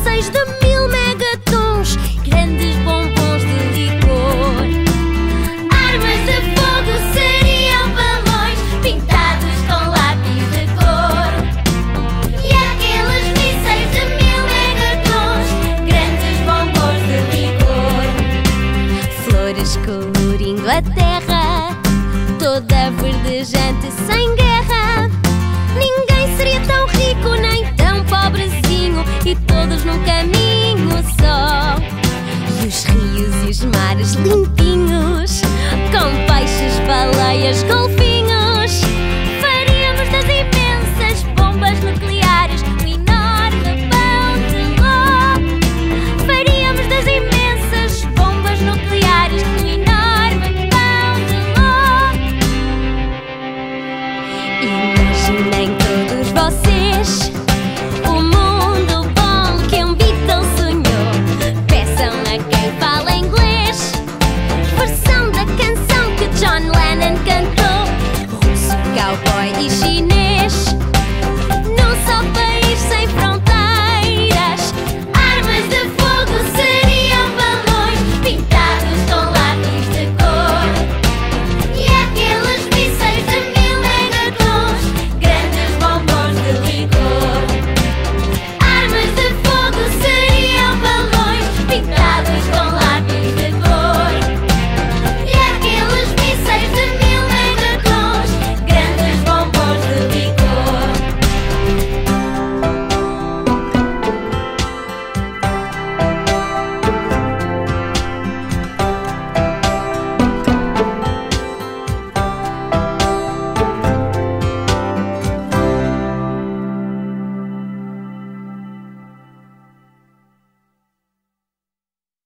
mísseis de mil megatons, grandes bombons de licor. Armas de fogo seriam balões pintados com lápis de cor. E aqueles mísseis de mil megatons, grandes bombons de licor. Flores colorindo a terra, toda verdejante sem guerra. num caminho só. E os rios e os mares limpinhos